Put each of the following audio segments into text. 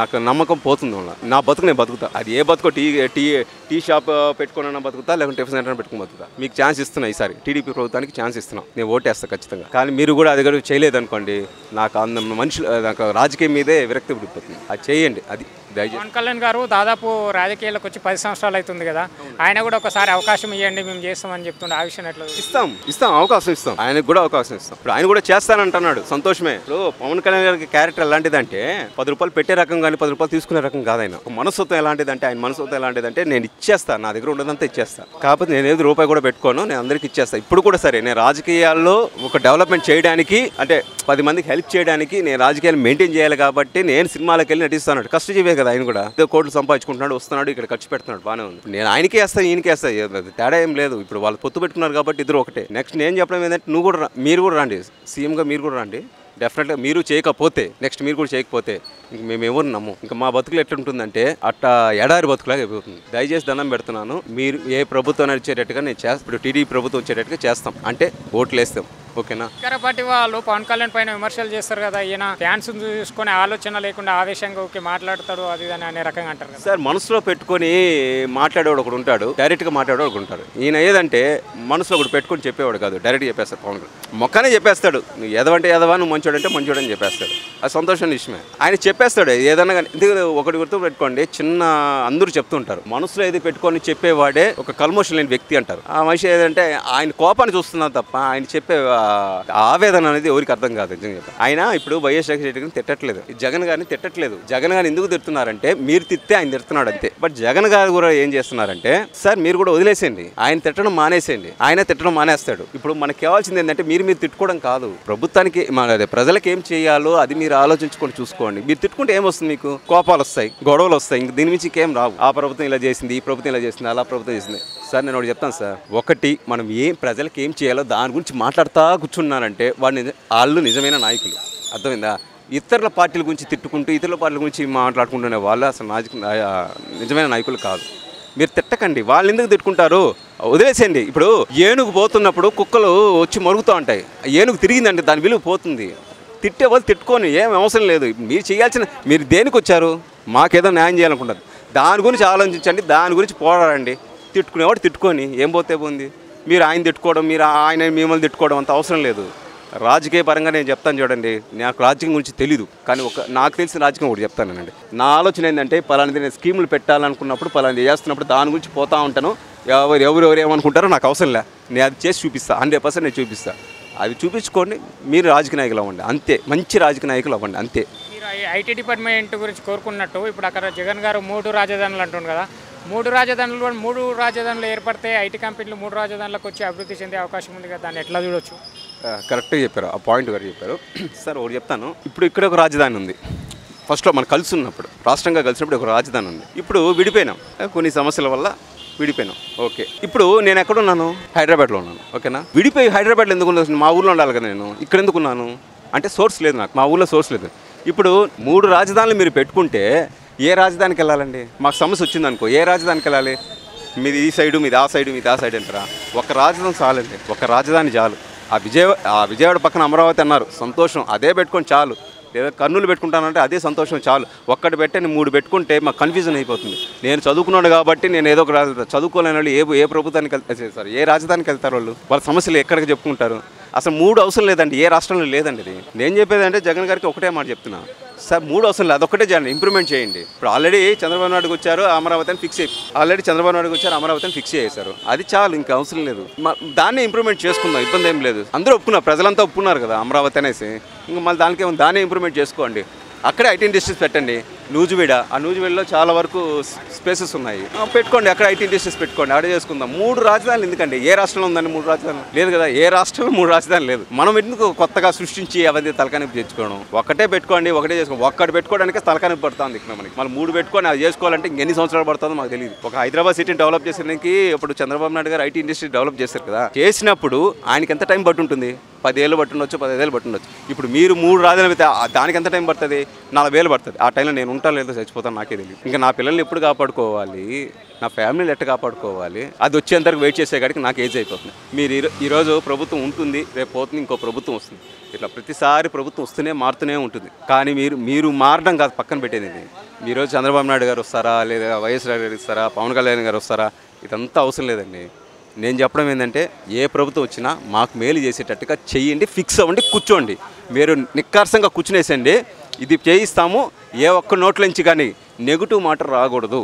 నాకు నమ్మకం పోతుంది వల్ల నా బతుకు నేను బతుకుతా. అది ఏ బతుకో టీ టీ టీ షాప్ పెట్టుకున్నా బతుకుతా లేకుంటే టిఫిన్ సెంటర్ పెట్టుకుని బతుకుతా. మీకు ఛాన్స్ ఇస్తున్నా ఈసారి. టీడీపీ ప్రభుత్వానికి ఛాన్స్ ఇస్తున్నా. నేను ఓటేస్తా ఖచ్చితంగా. కానీ మీరు కూడా అది కూడా చేయలేదనుకోండి నాకు అంద మనుషులు నాకు రాజకీయం మీదే విరక్తి పడిపోతుంది అది చేయండి. అది పవన్ కళ్యాణ్ గారు దాదాపు రాజకీయాలకు వచ్చి పది సంవత్సరాలు అవుతుంది కదా. ఆయన కూడా ఒకసారి అవకాశం ఇవ్వండి మేము చేస్తామని చెప్తుండే ఆ విషయం ఎట్లా ఇస్తాం ఇస్తాం అవకాశం ఇస్తాం. ఆయనకు కూడా అవకాశం ఇస్తాం. ఇప్పుడు ఆయన కూడా చేస్తానంటున్నాడు సంతోషమే. ఇప్పుడు పవన్ కళ్యాణ్ గారికి క్యారెక్టర్ ఎలాంటిదంటే పది రూపాయలు పెట్టే రకం కానీ పది రూపాయలు తీసుకునే రకం కాదు ఆయన ఒక మనస్తత్వం ఎలాంటిదంటే ఆయన మనస్తత్వం ఎలాంటిదంటే నేను ఇచ్చేస్తాను నా దగ్గర ఉండదంతా ఇచ్చేస్తా. కాకపోతే నేను ఏది రూపాయి కూడా పెట్టుకోను నేను అందరికి ఇచ్చేస్తాను ఇప్పుడు కూడా సరే నేను రాజకీయాల్లో ఒక డెవలప్మెంట్ చేయడానికి అంటే పది మందికి హెల్ప్ చేయడానికి నేను రాజకీయాలు మెయింటైన్ చేయాలి కాబట్టి నేను సినిమాలకు వెళ్ళి నటిస్తున్నాడు కష్టజీవే కదా ఆయన కూడా. ఏదో కోట్లు సంపాదించుకుంటున్నాడు వస్తున్నాడు ఇక్కడ ఖర్చు పెడుతున్నాడు బాగానే ఉంది. నేను ఆయనకే వేస్తాను ఈయనకే వేస్తా తేడా ఏం లేదు. ఇప్పుడు వాళ్ళు పొత్తు పెట్టుకున్నారు కాబట్టి ఇద్దరు ఒకటే. నెక్స్ట్ నేను చెప్పడం ఏంటంటే నువ్వు కూడా రా- మీరు కూడా రండి. సీఎంగా మీరు కూడా రండి. డెఫినెట్గా మీరు చేయకపోతే నెక్స్ట్ మీరు కూడా చేయకపోతే ఇంక మేము ఎవరు నమ్ము. ఇంకా మా బతుకులు ఎట్లుంటుందంటే అట్టా ఎడారి బతుకులాగా అయిపోతుంది. దయచేసి దండం పెడుతున్నాను. మీరు ఏ ప్రభుత్వం నడిచేటట్టుగా నేను చేస్తాను ఇప్పుడు టీడీపీ ప్రభుత్వం వచ్చేటట్టుగా చేస్తాం. అంటే ఓట్లు వేస్తాం. ఓకేనా? అధికార పార్టీ వాళ్ళు పవన్ కళ్యాణ్ పైన విమర్శలు చేస్తారు కదా ఈయన ఫ్యాన్స్ చూసుకొని ఆలోచన లేకుండా ఆవేశంగా ఓకే మాట్లాడతాడు అది అని అనే రకంగా అంటారు కదా. సార్ మనసులో పెట్టుకొని మాట్లాడేవాడు ఒకడు ఉంటాడు డైరెక్ట్గా మాట్లాడేవాడు ఒకడు ఉంటాడు. ఈయన ఏదంటే మనసులో ఒకటి పెట్టుకొని చెప్పేవాడు కాదు డైరెక్ట్గా చెప్పేస్తాడు పవన్ కళ్యాణ్. మొక్కనే చెప్పేస్తాడు నువ్వు ఎదవంటే ఎదవా నువ్వు మంచోడు అంటే మంచోడు అని చెప్పేస్తాడు. అది సంతోషం విషయమే. ఆయన చెప్పేస్తాడు ఏదన్నా కానీ ఎందుకంటే ఒకటి గుర్తు పెట్టుకోండి చిన్న అందరూ చెప్తుంటారు మనసులో ఏది పెట్టుకొని చెప్పేవాడే ఒక కల్మోషన్ లేని వ్యక్తి అంటారు. ఆ మనిషి ఏదంటే ఆయన కోపాన్ని చూస్తున్నా తప్ప ఆయన చెప్పే ఆవేదన అనేది ఎవరికి అర్థం కాదు నిజంగా చెప్పాలి. ఆయన ఇప్పుడు వైఎస్ రాజశేఖర రెడ్డి గారిని తిట్టట్లేదు. ఈ జగన్ గారిని తిట్టట్లేదు. జగన్ గారిని ఎందుకు తిడుతున్నారంటే మీరు తిట్టే ఆయన తిడుతున్నాడు అంతే. బట్ జగన్ గారు కూడా ఏం చేస్తున్నారంటే సార్ మీరు కూడా వదిలేసేయండి. ఆయన తిట్టడం మానేసేయండి. ఆయన తిట్టడం మానేస్తాడు. ఇప్పుడు మనకి కావాల్సింది ఏంటంటే మీరు మీరు తిట్టుకోవడం కాదు. ప్రభుత్వానికి మన అదే ప్రజలకు ఏం చేయాలో అది మీరు ఆలోచించుకొని చూసుకోండి. మీరు తిట్టుకుంటే ఏమొస్తుంది మీకు? కోపాలు వస్తాయి గొడవలు వస్తాయి. ఇంక దీని నుంచి ఇంకేం రావు. ఆ ప్రభుత్వం ఇలా చేసింది ఈ ప్రభుత్వం ఇలా చేసింది అలా ప్రభుత్వం చేసింది. సార్ నేను ఒకటి చెప్తాను సార్. ఒకటి మనం ఏం ప్రజలకు ఏం చేయాలో దాని గురించి మాట్లాడుతూ కూర్చున్నారంటే వాడిని వాళ్ళు నిజమైన నాయకులు. అర్థమైందా? ఇతరుల పార్టీల గురించి తిట్టుకుంటూ ఇతరుల పార్టీల గురించి మాట్లాడుకుంటునే వాళ్ళు అసలు నాయకు నిజమైన నాయకులు కాదు. మీరు తిట్టకండి. వాళ్ళు ఎందుకు తిట్టుకుంటారు? వదిలేసేయండి. ఇప్పుడు ఏనుగు పోతున్నప్పుడు కుక్కలు వచ్చి మరుగుతూ ఉంటాయి. ఏనుగు తిరిగిందంటే దాని విలువ పోతుంది. తిట్టే వాళ్ళు తిట్టుకొని ఏం అవసరం లేదు. మీరు చేయాల్సిన మీరు దేనికి వచ్చారు? మాకేదో న్యాయం చేయాలనుకుంటారు. దాని గురించి ఆలోచించండి. దాని గురించి పోరాడండి. తిట్టుకునేవాడు తిట్టుకొని ఏం పోతే పోంది? మీరు ఆయన తిట్టుకోవడం మీరు ఆయన మిమ్మల్ని తిట్టుకోవడం అంత అవసరం లేదు. రాజకీయ పరంగా నేను చెప్తాను చూడండి నాకు రాజకీయం గురించి తెలీదు కానీ ఒక నాకు తెలిసిన రాజకీయం ఒకటి చెప్తానండి నా ఆలోచన ఏంటంటే పలానాది నేను స్కీములు పెట్టాలనుకున్నప్పుడు పలానా చేస్తున్నప్పుడు దాని గురించి పోతా ఉంటాను. ఎవరు ఎవరు ఎవరు ఏమనుకుంటారో నాకు అవసరం లే. నేను అది చేసి చూపిస్తాను హండ్రెడ్ పర్సెంట్ నేను చూపిస్తాను అవి చూపించుకోండి మీరు రాజకీయ నాయకులు అవ్వండి అంతే. మంచి రాజకీయ నాయకులు అవ్వండి అంతే. మీరు ఐటీ డిపార్ట్మెంట్ గురించి కోరుకున్నట్టు ఇప్పుడు అక్కడ జగన్ గారు మూడు రాజధానులు అంటుండు కదా మూడు రాజధానులు కూడా మూడు రాజధానులు ఏర్పడితే ఐటీ కంపెనీలు మూడు రాజధానులకు వచ్చి అభివృద్ధి చెందే అవకాశం ఉంది కదా దాన్ని ఎట్లా చూడొచ్చు? కరెక్ట్గా చెప్పారు ఆ పాయింట్ గారు చెప్పారు. సార్ ఒకటి చెప్తాను. ఇప్పుడు ఇక్కడ ఒక రాజధాని ఉంది. ఫస్ట్లో మనం కలిసి ఉన్నప్పుడు రాష్ట్రంగా కలిసినప్పుడు ఒక రాజధాని ఉంది. ఇప్పుడు విడిపోయినాం. కొన్ని సమస్యల వల్ల విడిపోయినాం. ఓకే ఇప్పుడు నేను ఎక్కడ ఉన్నాను? హైదరాబాద్లో ఉన్నాను. ఓకేనా విడిపోయి హైదరాబాద్లో ఎందుకు ఉన్నాను? మా ఊర్లో ఉండాలి కదా నేను. ఇక్కడ ఎందుకున్నాను అంటే సోర్స్ లేదు నాకు. మా ఊర్లో సోర్స్ లేదు. ఇప్పుడు మూడు రాజధానులు మీరు పెట్టుకుంటే ఏ రాజధానికి వెళ్ళాలండి? మాకు సమస్య వచ్చింది అనుకో ఏ రాజధానికి వెళ్ళాలి? మీది ఈ సైడు మీది ఆ సైడు మీది ఆ సైడ్ అంటారా? ఒక రాజధాని చాలండి ఒక రాజధాని చాలు. ఆ విజయవాడ ఆ విజయవాడ పక్కన అమరావతి అన్నారు సంతోషం అదే పెట్టుకొని చాలు. లేదా కర్నూలు పెట్టుకుంటానంటే అదే సంతోషం చాలు. ఒక్కటి పెట్టని మూడు పెట్టుకుంటే మాకు కన్ఫ్యూజన్ అయిపోతుంది. నేను చదువుకున్నాడు కాబట్టి నేను ఏదో ఒక చదువుకోలేని వాళ్ళు ఏ ఏ ప్రభుత్వానికి వెళ్తారు సార్ ఏ రాజధానికి వెళ్తారు వాళ్ళు? వాళ్ళ సమస్యలు ఎక్కడికి చెప్పుకుంటారు? అసలు మూడు అవసరం లేదండి ఏ రాష్ట్రంలో లేదండి ఇది. నేను చెప్పేదంటే జగన్ గారికి ఒకటే మాట చెప్తున్నా. సార్ మూడు అవసరం లేదు. అదొకటే చేయండి. ఇంప్రూవ్మెంట్ చేయండి. ఇప్పుడు ఆల్రెడీ చంద్రబాబు నాయుడుకి వచ్చారు అమరావతి అని ఫిక్స్ అయ్యి ఆల్రెడీ చంద్రబాబు నాయుడుకి వచ్చారు అమరావతి అని ఫిక్స్ చేశారు అది చాలు ఇంకా అవసరం లేదు. దాన్ని ఇంప్రూవ్మెంట్ చేసుకుందాం. ఇబ్బంది ఏం లేదు. అందరూ ఒప్పుకున్నారు. ప్రజలంతా ఒప్పుకున్నారు కదా అమరావతి అనేసి. ఇంకా మళ్ళీ దానికి దాన్ని ఇంప్రూవ్మెంట్ చేసుకోండి. అక్కడే ఐటీ ఇండస్ట్రీస్ పెట్టండి. నూజివీడ. ఆ నూజివీడలో చాలా వరకు స్పేసెస్ ఉన్నాయి. ఆ, పెట్టుకోండి. అక్కడ ఐటీ ఇండస్ట్రీస్ పెట్టుకోండి. అక్కడ చేసుకుందాం. మూడు రాజధానులు ఎందుకండి? ఏ రాష్ట్రంలో ఉందండి మూడు రాజధానులు? లేదు కదా. ఏ రాష్ట్రంలో మూడు రాజధానులు లేదు. మనం ఎందుకు కొత్తగా సృష్టించి అవన్నీ తలకానిపు తెచ్చుకోవడం? ఒకటే పెట్టుకోండి ఒకటే చేసుకోండి. ఒక్కటి పెట్టుకోవడానికి తలకానిపు పడుతుంది ఇక్కడ మనకి. మళ్ళీ మూడు పెట్టుకొని అది చేసుకోవాలంటే ఇంకెన్ని సంవత్సరాలు పడుతుందో మాకు తెలియదు ఒక హైదరాబాద్ సిటీని డెవలప్ చేసేదానికి ఇప్పుడు చంద్రబాబు నాయుడు గారు ఐటీ ఇండస్ట్రీ డెవలప్ చేశారు కదా. చేసినప్పుడు ఆయనకి ఎంత టైం పట్టు ఉంటుంది పదేళ్ళు పట్టుండొచ్చు పదిహేను పట్టుండొచ్చు. ఇప్పుడు మీరు మూడు రాజధానులు పెడితే దానికి ఎంత టైం పడుతుంది? నాలుగు వేలు పడుతుంది. ఆ టైంలో నేను ఉంటా లేదో చచ్చిపోతాను నాకే తెలియదు ఇంకా నా పిల్లల్ని ఎప్పుడు కాపాడుకోవాలి? నా ఫ్యామిలీని ఎట్ట కాపాడుకోవాలి? అది వచ్చేంతవరకు వెయిట్ చేసే కాడికి నాకు ఏజ్ అయిపోతుంది. మీరు ఈరోజు ప్రభుత్వం ఉంటుంది రేపు పోతుంది ఇంకో ప్రభుత్వం వస్తుంది. ఇట్లా ప్రతిసారి ప్రభుత్వం వస్తూనే మారుతూనే ఉంటుంది. కానీ మీరు మీరు మారడం కాదు పక్కన పెట్టేది ఈరోజు చంద్రబాబు నాయుడు గారు వస్తారా? లేదా వైఎస్ రావు గారు వస్తారా? పవన్ కళ్యాణ్ గారు వస్తారా? ఇదంతా అవసరం లేదండి. నేను చెప్పడం ఏంటంటే ఏ ప్రభుత్వం వచ్చినా మాకు మేలు చేసేటట్టుగా చెయ్యండి ఫిక్స్ అవ్వండి కూర్చోండి. మీరు నిక్కార్సంగా కూర్చునేసండి ఇది చేయిస్తాము ఏ ఒక్క నోట్లోంచి కానీ నెగిటివ్ మాట రాకూడదు.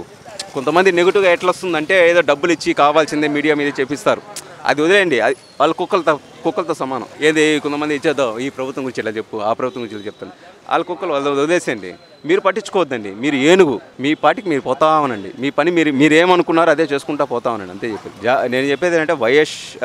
కొంతమంది నెగిటివ్గా ఎట్లా వస్తుందంటే ఏదో డబ్బులు ఇచ్చి కావాల్సిందే మీడియా మీద చెప్పిస్తారు. అది వదిలేయండి అది వాళ్ళ కుక్కలతో కుక్కలతో సమానం. ఏది కొంతమంది ఇచ్చేదో ఈ ప్రభుత్వం గురించి ఇలా చెప్పు ఆ ప్రభుత్వం గురించి ఇలా చెప్తాను. వాళ్ళ కుక్కలు వాళ్ళు వదిలేసేయండి. మీరు పట్టించుకోవద్దండి. మీరు ఏనుగు. మీ పాటికి మీరు పోతా ఉనండి మీ పని మీరు మీరు ఏమనుకున్నారో అదే చేసుకుంటా పోతా ఉనండి అంతే చెప్పేది. జా- నేను చెప్పేది ఏంటంటే వైఎస్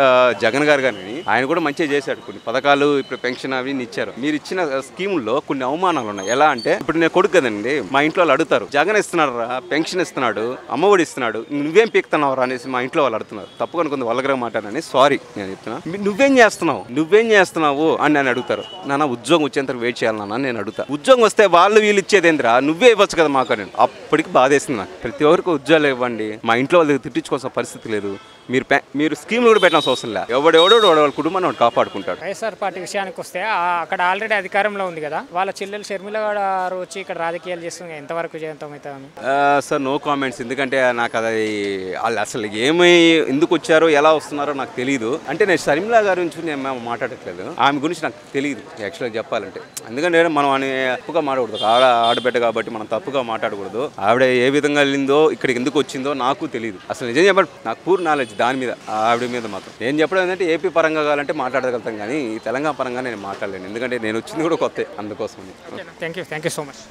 జగన్ గారు కానీ ఆయన కూడా మంచిగా చేశాడు. కొన్ని పథకాలు ఇప్పుడు పెన్షన్ అవి ఇచ్చారు. మీరు ఇచ్చిన స్కీముల్లో కొన్ని అవమానాలు ఉన్నాయి. ఎలా అంటే ఇప్పుడు నేను కొడుకు కదండి మా ఇంట్లో వాళ్ళు అడుగుతారు జగన్ ఇస్తున్నాడు రా పెన్షన్ ఇస్తున్నాడు అమ్మఒడి ఇస్తున్నాడు నువ్వేం పీకుతున్నావు రా అనేసి మా ఇంట్లో వాళ్ళు అడుగుతున్నారు. తప్పు అనుకుంది వల్లగర మాట్లాడని సారీ నేను చెప్తున్నా. నువ్వేం చేస్తున్నావు? నువ్వేం చేస్తున్నావు? అని నన్ను అడుగుతారు. నాన్న ఉద్యోగం వచ్చేంత వెయిట్ చేయాలి నాన్న నేను అడుగుతా. ఉద్యోగం వస్తే వాళ్ళు వీళ్ళు ఇచ్చేది ఇచ్చేదేంద్రా నువ్వే ఇవ్వచ్చు కదా మాకు అని. అప్పటికి బాధేసింది నాకు. ప్రతి ఒక్కరికి ఉద్యోగాలు ఇవ్వండి. మా ఇంట్లో వాళ్ళకి తిట్టించుకోవాల్సిన పరిస్థితి లేదు. మీరు మీరు స్కీమ్లు కూడా పెట్టాల్సిన అవసరం లేదు ఎవడెవడో వాడు వాళ్ళ కుటుంబాన్ని వాడు కాపాడుకుంటాడు. వైఎస్ఆర్ పార్టీ విషయానికి వస్తే అక్కడ ఆల్రెడీ అధికారంలో ఉంది కదా. వాళ్ళ చెల్లెలు షర్మిల గారు వచ్చి ఇక్కడ రాజకీయాలు చేస్తుంది. ఎంతవరకు జయంతం అవుతామని? Sir no comments. ఎందుకంటే నాకు అది వాళ్ళు అసలు ఏమై ఎందుకు వచ్చారో ఎలా వస్తున్నారో నాకు తెలియదు అంటే నేను షర్మిలా గారి గురించి నేను మాట్లాడట్లేదు. ఆమె గురించి నాకు తెలియదు యాక్చువల్గా చెప్పాలంటే. ఎందుకంటే మనం అని తప్పుగా మాట్లాడకూడదు. ఆడ ఆడబిడ్డ కాబట్టి మనం తప్పుగా మాట్లాడకూడదు. ఆవిడ ఏ విధంగా వెళ్ళిందో ఇక్కడికి ఎందుకు వచ్చిందో నాకు తెలియదు అసలు నిజం చెప్పండి నాకు పూర్తి నాలెడ్జ్ దాని మీద ఆవిడ మీద మాత్రం. నేను చెప్పడం ఏంటంటే ఏపీ పరంగా కావాలంటే మాట్లాడగలుగుతాం కానీ ఈ తెలంగాణ పరంగా నేను మాట్లాడలేను. ఎందుకంటే నేను వచ్చింది కూడా కొత్త అందుకోసం thank you thank you so much